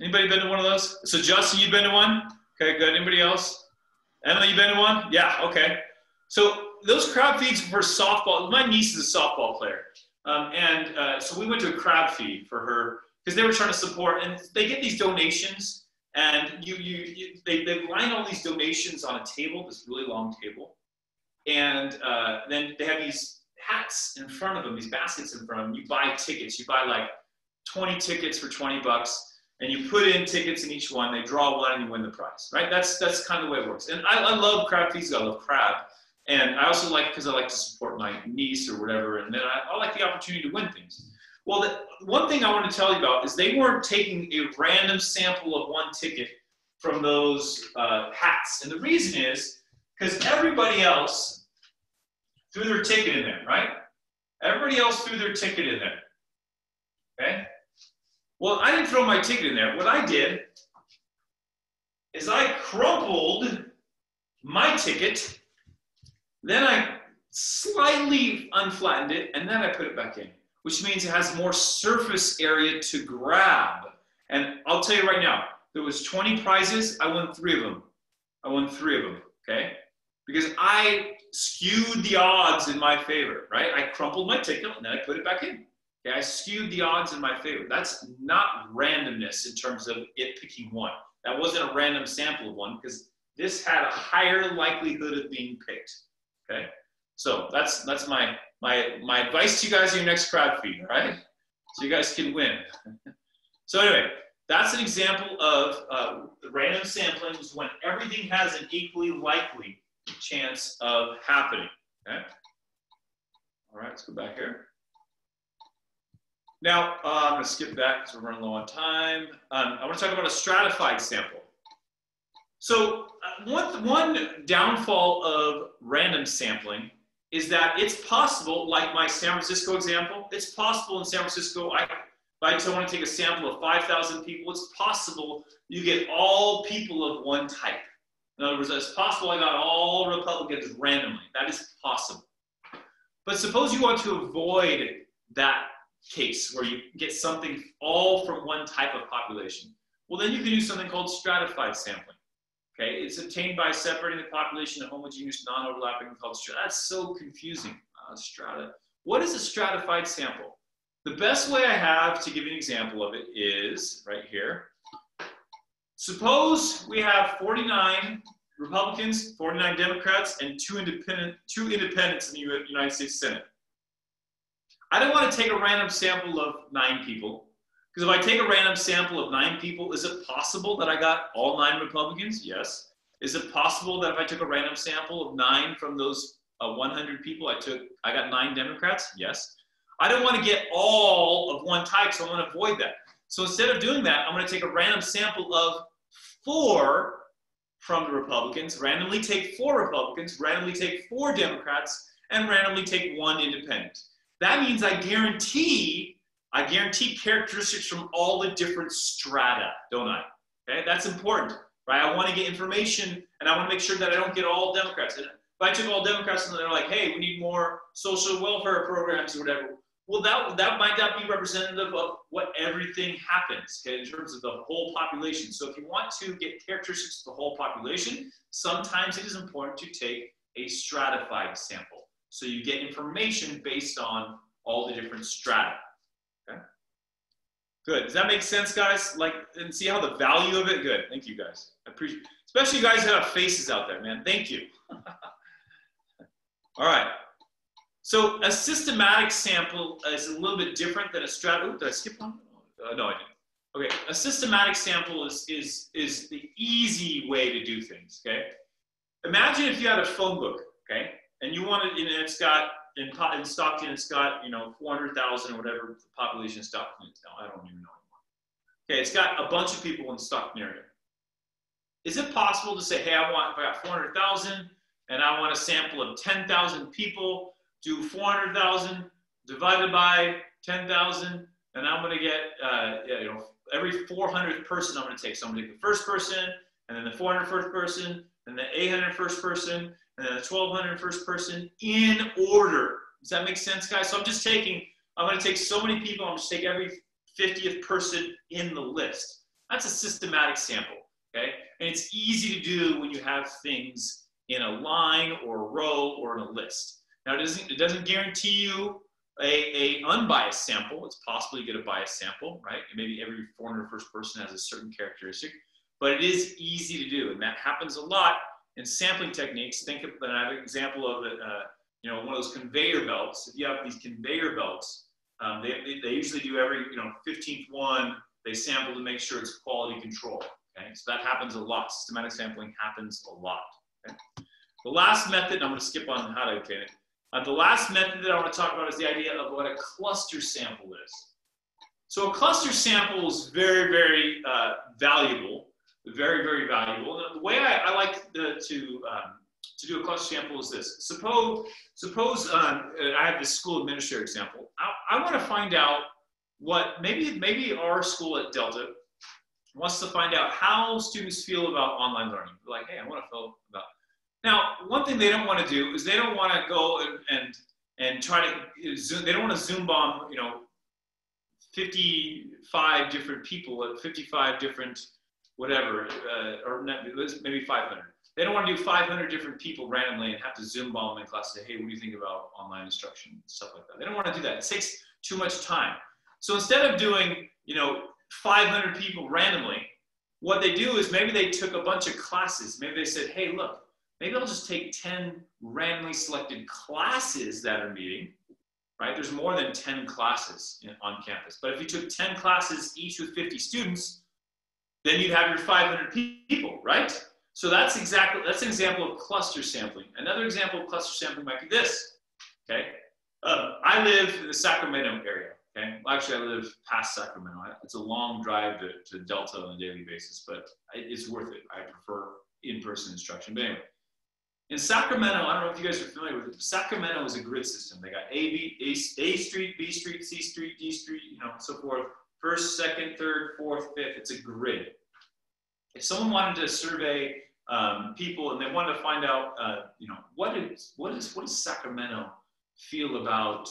Anybody been to one of those? So Justin, you've been to one? Okay, good. Anybody else? Emma, you been to one? Yeah, okay. So those crab feeds for softball, my niece is a softball player. Um, and uh, so we went to a crab feed for her because they were trying to support, and they get these donations, and you, you, you they, they line all these donations on a table, this really long table, and uh, then they have these hats in front of them, these baskets in front of them. You buy tickets. You buy like 20 tickets for 20 bucks and you put in tickets in each one, they draw one and you win the prize, right? That's, that's kind of the way it works. And I, I love crab feeds, I love crab. And I also like, because I like to support my niece or whatever, and then I, I like the opportunity to win things. Well, the, one thing I want to tell you about is they weren't taking a random sample of one ticket from those uh, hats. And the reason is because everybody else threw their ticket in there, right? Everybody else threw their ticket in there. Okay? Well, I didn't throw my ticket in there. What I did is I crumpled my ticket, then I slightly unflattened it, and then I put it back in, which means it has more surface area to grab. And I'll tell you right now, there was 20 prizes, I won three of them. I won three of them, okay? Because I skewed the odds in my favor, right? I crumpled my ticket and then I put it back in. Okay, I skewed the odds in my favor. That's not randomness in terms of it picking one. That wasn't a random sample of one because this had a higher likelihood of being picked. Okay, so that's that's my my my advice to you guys in your next crowd feed. Right, so you guys can win. so anyway, that's an example of uh, random sampling is when everything has an equally likely chance of happening. Okay. All right, let's go back here. Now, uh, I'm going to skip that because we're running low on time. Um, I want to talk about a stratified sample. So uh, one, one downfall of random sampling is that it's possible, like my San Francisco example, it's possible in San Francisco, I, I want to take a sample of 5,000 people, it's possible you get all people of one type. In other words, it's possible I got all Republicans randomly. That is possible. But suppose you want to avoid that case where you get something all from one type of population. Well, then you can use something called stratified sampling. Okay, it's obtained by separating the population into homogeneous, non-overlapping strata. That's so confusing. Uh, strata. What is a stratified sample? The best way I have to give an example of it is right here. Suppose we have 49 Republicans, 49 Democrats, and two independent, two independents in the United States Senate. I don't want to take a random sample of nine people, because if I take a random sample of nine people, is it possible that I got all nine Republicans? Yes. Is it possible that if I took a random sample of nine from those uh, 100 people, I took, I got nine Democrats? Yes. I don't want to get all of one type, so I'm going to avoid that. So instead of doing that, I'm going to take a random sample of four from the Republicans, randomly take four Republicans, randomly take four Democrats, and randomly take one independent. That means I guarantee, I guarantee characteristics from all the different strata, don't I? Okay, that's important, right? I want to get information and I want to make sure that I don't get all Democrats. If I took all Democrats and they're like, hey, we need more social welfare programs or whatever, well, that, that might not be representative of what everything happens okay, in terms of the whole population. So if you want to get characteristics of the whole population, sometimes it is important to take a stratified sample. So you get information based on all the different strata. Okay? Good. Does that make sense, guys? Like, and see how the value of it? Good. Thank you, guys. I appreciate, especially you guys who have faces out there, man. Thank you. all right. So a systematic sample is a little bit different than a strata. Did I skip one? Uh, no, I didn't. Okay, a systematic sample is, is, is the easy way to do things, okay? Imagine if you had a phone book, okay? And you want it, and it's got in, in Stockton, it's got you know 400,000 or whatever the population of Stockton is now. I don't even know anymore. Okay, it's got a bunch of people in the Stockton area. Is it possible to say, hey, I want I got 400,000 and I want a sample of 10,000 people, do 400,000 divided by 10,000, and I'm going to get uh, you know every 400th person I'm going to take. So I'm going to take the first person, and then the 401st person, and the 801st person, Uh, and 1200 first person in order. Does that make sense, guys? So I'm just taking, I'm going to take so many people, I'm just take every 50th person in the list. That's a systematic sample, okay? And it's easy to do when you have things in a line or a row or in a list. Now, it doesn't, it doesn't guarantee you a, a unbiased sample. It's possible you get a biased sample, right? And maybe every 401st person has a certain characteristic, but it is easy to do. And that happens a lot in sampling techniques, think of, and an example of uh, you know, one of those conveyor belts. If you have these conveyor belts, um, they, they, they, usually do every, you know, 15th one, they sample to make sure it's quality control. Okay, so that happens a lot. Systematic sampling happens a lot. Okay? The last method, I'm going to skip on how to obtain it. Uh, the last method that I want to talk about is the idea of what a cluster sample is. So a cluster sample is very, very uh, valuable very, very valuable. The way I, I like the, to, um, to do a cluster sample is this. Suppose, suppose um, I have this school administrator example. I, I want to find out what, maybe, maybe our school at Delta wants to find out how students feel about online learning. Like, hey, I want to feel about. Now, one thing they don't want to do is they don't want to go and, and, and try to zoom, they don't want to zoom bomb, you know, 55 different people at 55 different whatever, uh, or maybe 500. They don't want to do 500 different people randomly and have to Zoom bomb in class and say, hey, what do you think about online instruction, stuff like that. They don't want to do that. It takes too much time. So instead of doing, you know, 500 people randomly, what they do is maybe they took a bunch of classes. Maybe they said, hey, look, maybe I'll just take 10 randomly selected classes that are meeting, right? There's more than 10 classes on campus. But if you took 10 classes, each with 50 students, then you'd have your 500 people, right? So that's exactly, that's an example of cluster sampling. Another example of cluster sampling might be this, okay? Uh, I live in the Sacramento area, okay? Well, actually, I live past Sacramento. It's a long drive to, to Delta on a daily basis, but it's worth it. I prefer in-person instruction. But anyway, in Sacramento, I don't know if you guys are familiar with it, Sacramento is a grid system. They got A, B, A, A Street, B Street, C Street, D Street, you know, so forth first, second, third, fourth, fifth. It's a grid. If someone wanted to survey um, people and they wanted to find out, uh, you know, what is what is what does Sacramento feel about,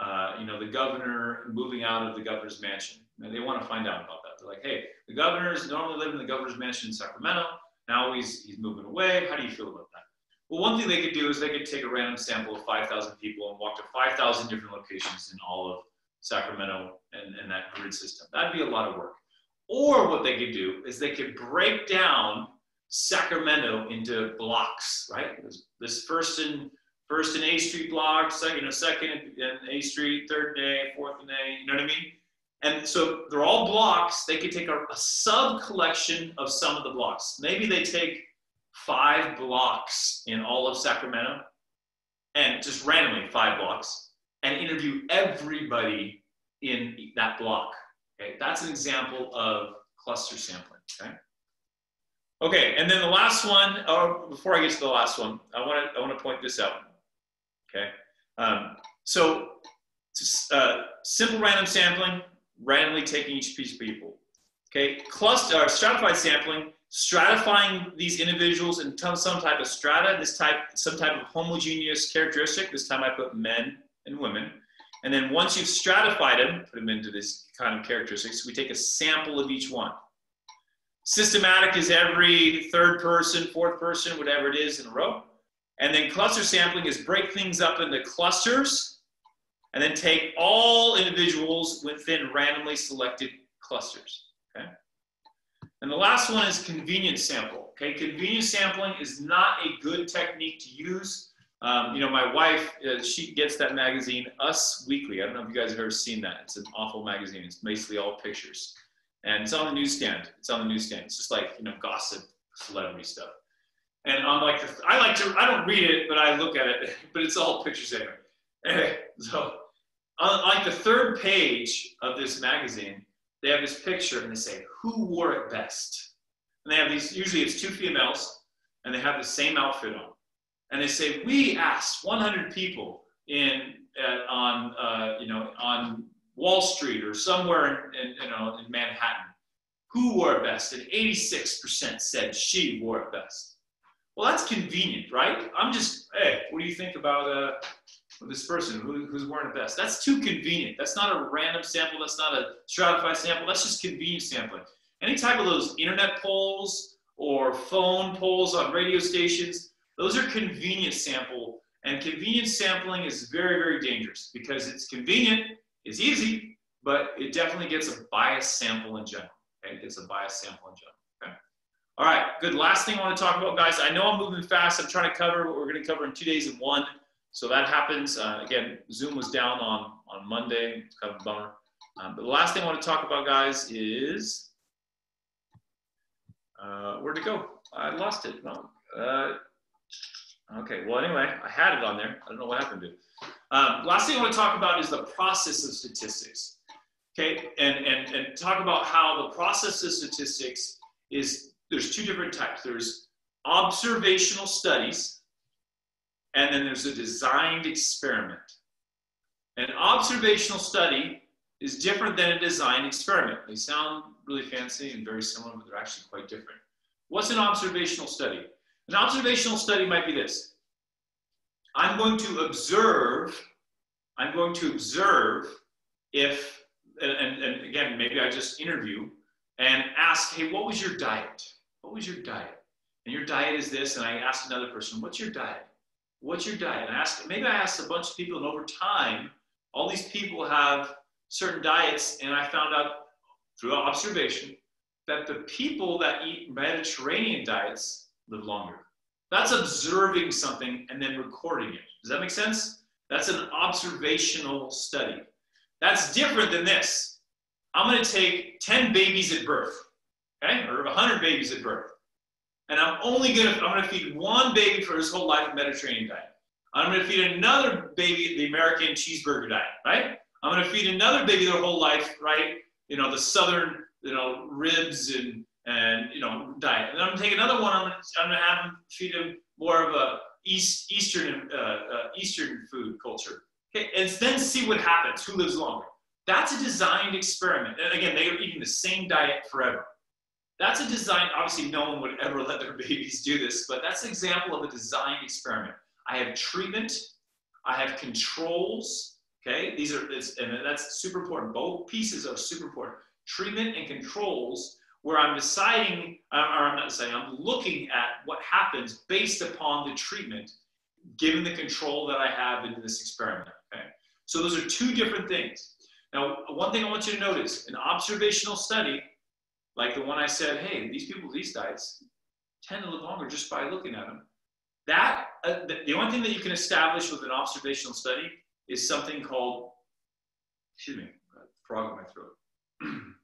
uh, you know, the governor moving out of the governor's mansion? And they want to find out about that. They're like, hey, the governor's normally lived in the governor's mansion in Sacramento. Now he's he's moving away. How do you feel about that? Well, one thing they could do is they could take a random sample of 5,000 people and walk to 5,000 different locations in all of Sacramento and, and that grid system. That'd be a lot of work. Or what they could do is they could break down Sacramento into blocks, right? This first and first and A Street block, second and second in A Street, third day, fourth in A, you know what I mean? And so they're all blocks. They could take a, a sub collection of some of the blocks. Maybe they take five blocks in all of Sacramento and just randomly five blocks and interview everybody in that block. Okay, that's an example of cluster sampling. Okay. Okay, and then the last one, oh, before I get to the last one, I want to I want to point this out. Okay, um, so uh, simple random sampling, randomly taking each piece of people. Okay, cluster uh, stratified sampling stratifying these individuals in some type of strata, this type, some type of homogeneous characteristic. This time I put men and women. And then once you've stratified them, put them into this kind of characteristics, we take a sample of each one. Systematic is every third person, fourth person, whatever it is in a row. And then cluster sampling is break things up into clusters and then take all individuals within randomly selected clusters. Okay? And the last one is convenience sample. Okay, convenience sampling is not a good technique to use. Um, you know, my wife, uh, she gets that magazine, Us Weekly. I don't know if you guys have ever seen that. It's an awful magazine. It's basically all pictures. And it's on the newsstand. It's on the newsstand. It's just like, you know, gossip, celebrity stuff. And I'm like, I like to, I don't read it, but I look at it, but it's all pictures anyway. Anyway, so on like the third page of this magazine, they have this picture and they say, who wore it best? And they have these, usually it's two females, and they have the same outfit on. And they say, we asked 100 people in, on, uh, you know, on Wall Street or somewhere in, in, you know, in Manhattan, who wore it best? And 86% said she wore it best. Well, that's convenient, right? I'm just, hey, what do you think about uh, this person who, who's wearing a vest. That's too convenient. That's not a random sample. That's not a stratified sample. That's just convenient sampling. Any type of those internet polls or phone polls on radio stations, those are convenient sample. And convenient sampling is very, very dangerous because it's convenient, it's easy, but it definitely gets a biased sample in general. Okay? It gets a biased sample in general. All right, good. Last thing I want to talk about, guys. I know I'm moving fast. I'm trying to cover what we're going to cover in two days in one. So that happens. Uh, again, Zoom was down on, on Monday. It's kind of a bummer. Um, but the last thing I want to talk about, guys, is uh, where'd it go? I lost it. No. Uh, okay, well, anyway, I had it on there. I don't know what happened to it. Um, last thing I want to talk about is the process of statistics. Okay, and, and, and talk about how the process of statistics is there's two different types. There's observational studies, and then there's a designed experiment. An observational study is different than a designed experiment. They sound really fancy and very similar, but they're actually quite different. What's an observational study? An observational study might be this. I'm going to observe, I'm going to observe if, and, and again, maybe I just interview and ask, hey, what was your diet? What was your diet? And your diet is this, and I ask another person, what's your diet? what's your diet? And I ask, maybe I asked a bunch of people, and over time, all these people have certain diets, and I found out through observation that the people that eat Mediterranean diets live longer. That's observing something and then recording it. Does that make sense? That's an observational study. That's different than this. I'm going to take 10 babies at birth, okay, or 100 babies at birth and I'm only gonna I'm gonna feed one baby for his whole life Mediterranean diet. I'm gonna feed another baby the American cheeseburger diet, right? I'm gonna feed another baby their whole life, right? You know, the southern, you know, ribs and and you know diet. And I'm gonna take another one. I'm gonna, I'm gonna have them feed him more of a East Eastern uh, uh, Eastern food culture. Okay, and then see what happens. Who lives longer? That's a designed experiment. And again, they are eating the same diet forever. That's a design, obviously, no one would ever let their babies do this, but that's an example of a designed experiment. I have treatment, I have controls, okay? These are, and that's super important. Both pieces are super important. Treatment and controls, where I'm deciding, or I'm not deciding, I'm looking at what happens based upon the treatment, given the control that I have in this experiment, okay? So those are two different things. Now, one thing I want you to notice, an observational study, like the one I said, hey, these people these diets tend to live longer just by looking at them. That, uh, the, the only thing that you can establish with an observational study is something called, excuse me, frog in my throat.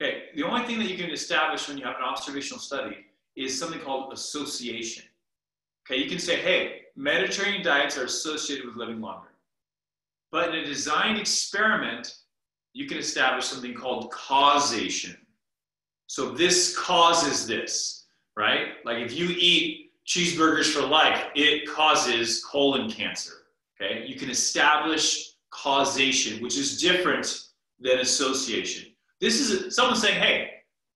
okay, the only thing that you can establish when you have an observational study is something called association. Okay, you can say, hey, Mediterranean diets are associated with living longer. But in a designed experiment, you can establish something called causation. So this causes this, right? Like if you eat cheeseburgers for life, it causes colon cancer. Okay, you can establish causation, which is different than association. This is someone saying, "Hey,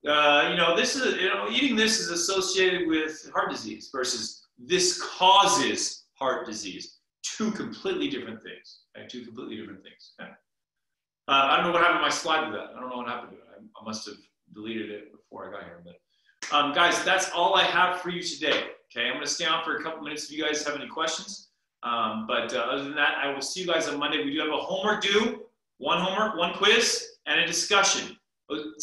uh, you know, this is you know, eating this is associated with heart disease," versus this causes heart disease. Two completely different things. Okay? Two completely different things. Okay? Uh, I don't know what happened to my slide with that. I don't know what happened to it. I, I must have deleted it before I got here. But um, guys, that's all I have for you today. Okay, I'm going to stay on for a couple minutes if you guys have any questions. Um, but uh, other than that, I will see you guys on Monday. We do have a homework due, one homework, one quiz, and a discussion.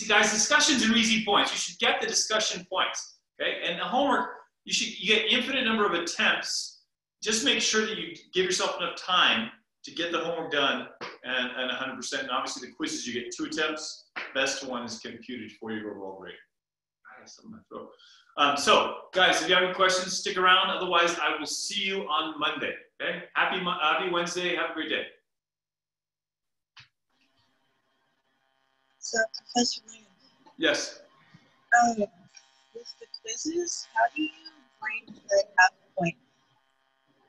Guys, discussions are easy points. You should get the discussion points. Okay, and the homework, you should you get infinite number of attempts. Just make sure that you give yourself enough time to get the homework done and, and 100%. And obviously, the quizzes you get two attempts. Best one is computed for your overall grade. Um, so, guys, if you have any questions, stick around. Otherwise, I will see you on Monday. Okay? Happy, happy Wednesday. Have a great day. So, Professor William. Yes. Um, with the quizzes, how do you grade the half point?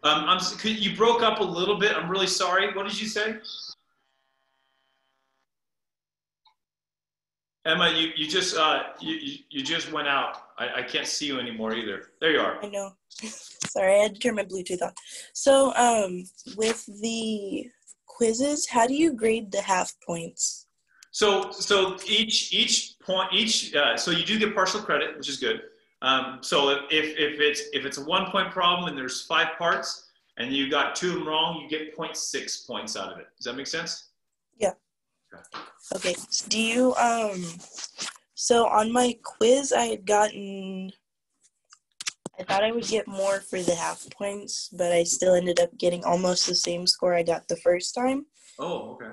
Um, I'm, you broke up a little bit. I'm really sorry. What did you say? Emma, you, you just uh, you, you just went out. I, I can't see you anymore either. There you are. I know. Sorry, I had to turn my Bluetooth on. So, um, with the quizzes, how do you grade the half points? So, so each each point each uh, so you do get partial credit, which is good. Um, so if, if it's if it's a one point problem and there's five parts and you got two of them wrong, you get 0.6 points out of it. Does that make sense? Yeah. Okay. okay. Do you um so on my quiz I had gotten I thought I would get more for the half points, but I still ended up getting almost the same score I got the first time. Oh, okay.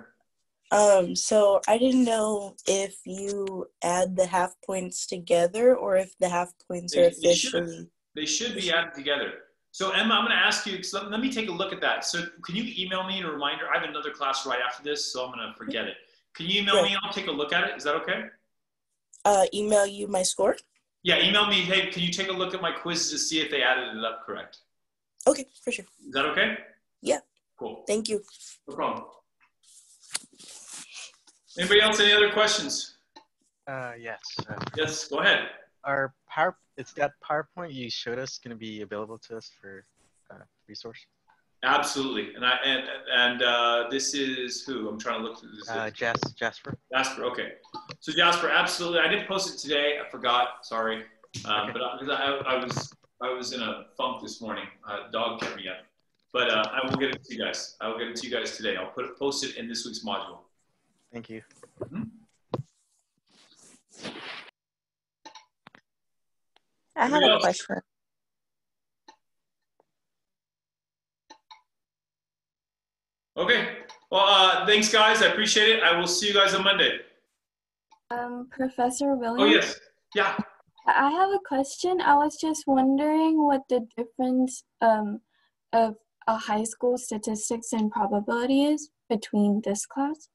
Um, so I didn't know if you add the half points together or if the half points they, are officially. They should, they should be added together. So Emma, I'm going to ask you. So let me take a look at that. So can you email me a reminder? I have another class right after this, so I'm going to forget it. Can you email right. me? I'll take a look at it. Is that okay? Uh, email you my score. Yeah, email me. Hey, can you take a look at my quiz to see if they added it up correct? Okay, for sure. Is that okay? Yeah. Cool. Thank you. No problem. Anybody else? Any other questions? Uh, yes. Uh, yes, go ahead. Our power, it's that PowerPoint you showed us going to be available to us for uh, resource. Absolutely, and I and and uh, this is who I'm trying to look through this. Uh, Jas Jasper. Jasper, okay. So Jasper, absolutely. I didn't post it today. I forgot. Sorry, um, okay. but I, I, I, was I was in a funk this morning. Uh, dog kept me up, but uh, I will get it to you guys. I will get it to you guys today. I'll put it, post it in this week's module. Thank you. Mm-hmm. I have a question. Okay. Well, uh, thanks, guys. I appreciate it. I will see you guys on Monday. Um, Professor Williams. Oh yes. Yeah. I have a question. I was just wondering what the difference um, of a high school statistics and probability is between this class.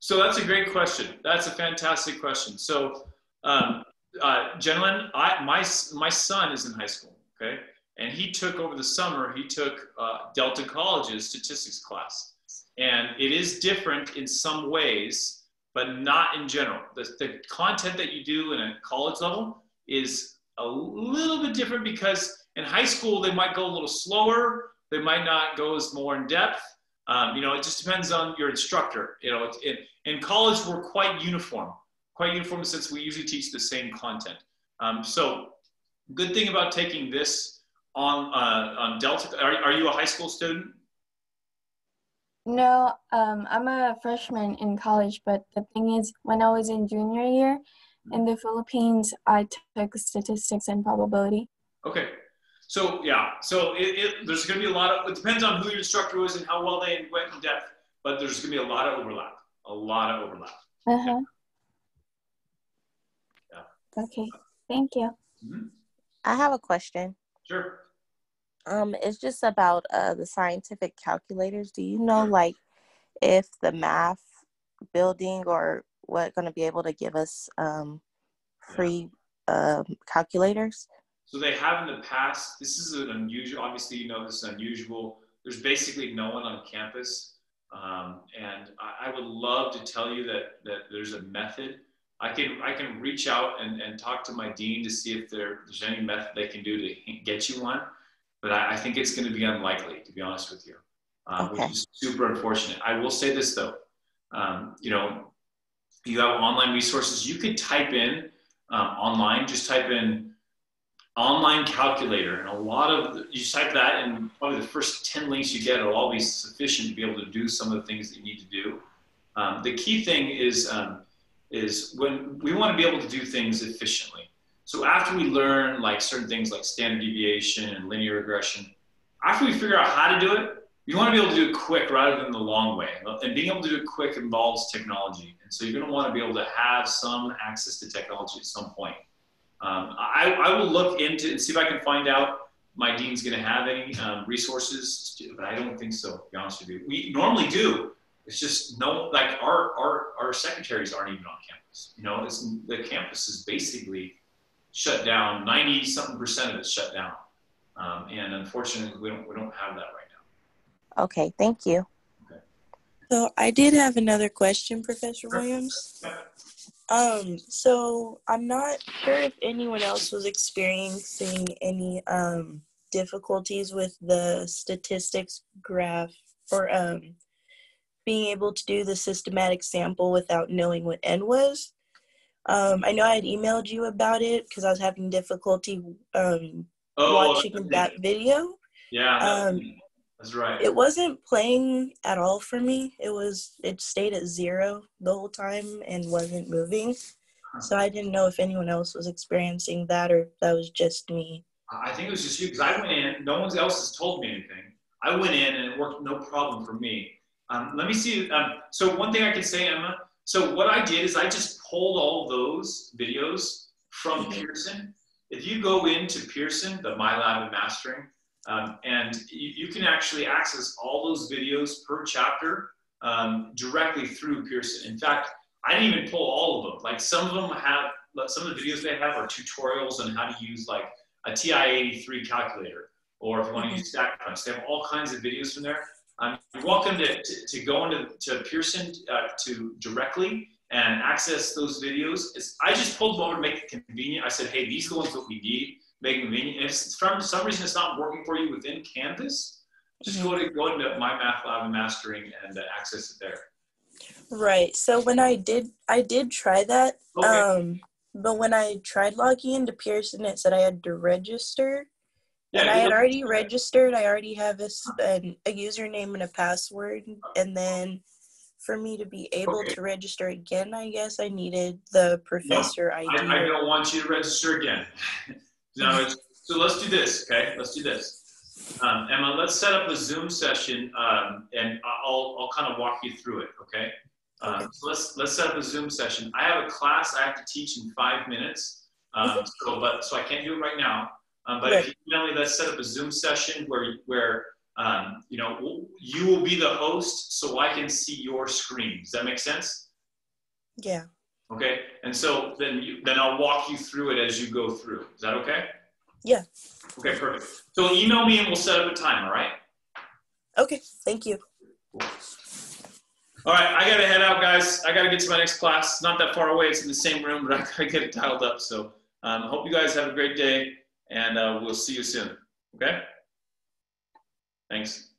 So that's a great question. That's a fantastic question. So, um, uh, gentlemen, I, my, my son is in high school, okay? And he took over the summer, he took uh, Delta College's statistics class. and it is different in some ways, but not in general. The, the content that you do in a college level is a little bit different because in high school they might go a little slower, they might not go as more in depth. Um, you know, it just depends on your instructor. You know, it, in college we're quite uniform, quite uniform since we usually teach the same content. Um, so, good thing about taking this on uh, on Delta. Are, are you a high school student? No, um, I'm a freshman in college, but the thing is, when I was in junior year in the Philippines, I took statistics and probability. Okay. So yeah, so it, it, there's going to be a lot of. It depends on who your instructor was and how well they went in depth, but there's going to be a lot of overlap. A lot of overlap. Uh huh. Yeah. Okay. Thank you. Mm-hmm. I have a question. Sure. Um, it's just about uh, the scientific calculators. Do you know, like, if the math building or what going to be able to give us um, free um, calculators? So they have in the past. This is an unusual. Obviously, you know this is unusual. There's basically no one on campus, um, and I, I would love to tell you that that there's a method. I can I can reach out and, and talk to my dean to see if there, there's any method they can do to get you one but I, I think it's going to be unlikely, to be honest with you, uh, Okay. which is super unfortunate. I will say this though, um, you know, you have online resources. You could type in um, online, just type in online calculator, and a lot of the, you type that, and probably the first ten links you get will all be sufficient to be able to do some of the things that you need to do. Um, the key thing is um, is when we want to be able to do things efficiently. So after we learn like certain things like standard deviation and linear regression, after we figure out how to do it, we want to be able to do it quick rather than the long way. And being able to do it quick involves technology. And so you're going to want to be able to have some access to technology at some point. Um, I, I, will look into and see if I can find out my dean's going to have any um, resources, but I don't think so, to be honest with you. We normally do. It's just no, like our, our, our secretaries aren't even on campus. You know, the campus is basically shut down. 90 something percent of it's shut down. Um, and unfortunately, we don't, we don't have that right now. Okay, thank you. So I did have another question, Professor Williams. Um, so I'm not sure if anyone else was experiencing any um, difficulties with the statistics graph or um, being able to do the systematic sample without knowing what n was. Um, I know I had emailed you about it because I was having difficulty um, Oh, watching that video. yeah, Um, that's right. It wasn't playing at all for me. It was it stayed at zero the whole time and wasn't moving. So I didn't know if anyone else was experiencing that or if that was just me. I think it was just you because I went in. No one else has told me anything. I went in and it worked no problem for me. Um, let me see. Um, so one thing I can say, Emma. So what I did is I just pulled all those videos from Mhm. Pearson. If you go into Pearson, the MyLab and Mastering, um, and you, you can actually access all those videos per chapter um, directly through Pearson. In fact, I didn't even pull all of them. Like some of them have, some of the videos they have are tutorials on how to use like a TI-83 calculator, or if you want to use StatCrunch. They have all kinds of videos from there. Um, you're welcome to, to, to go into to Pearson uh, to directly and access those videos. It's, I just pulled them over to make it convenient. I said, hey, these are the ones that we need, make it convenient. And if it's, for some reason it's not working for you within Canvas, just go to go into My Math Lab and Mastering and uh, access it there. Right. So when I did I did try that. Okay. Um but when I tried logging into Pearson it said I had to register. and I had already registered. I already have a, an- a username and a password. And then for me to be able Okay. to register again, I guess I needed the professor ID. I, I don't want you to register again. no, it's, so let's do this, okay? Let's do this. Um, Emma, let's set up a Zoom session, um, and I'll, I'll kind of walk you through it, okay? Um, Okay. so let's let's set up a Zoom session. I have a class I have to teach in five minutes, um, so but so I can't do it right now. Um, but if you email me, let's set up a Zoom session where where um, you know you will be the host, so I can see your screen. Does that make sense? yeah. Okay, and so then you, then I'll walk you through it as you go through. Is that okay? Yeah. Okay, perfect. So email me and we'll set up a time. All right. Okay. Thank you. Cool. All right, I gotta head out, guys. I gotta get to my next class. Not that far away. It's in the same room, but I gotta get it dialed up. So, um, hope you guys have a great day, and uh, we'll see you soon. Okay? Thanks.